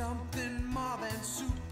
something more than soup.